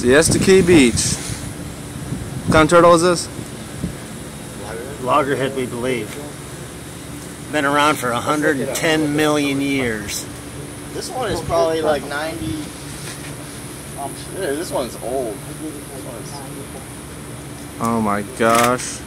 Siesta Key Beach. What kind of turtle is this? Loggerhead, we believe. Been around for 110 million years. This one is probably like 90. Um, this one's old. This one's, Oh my gosh.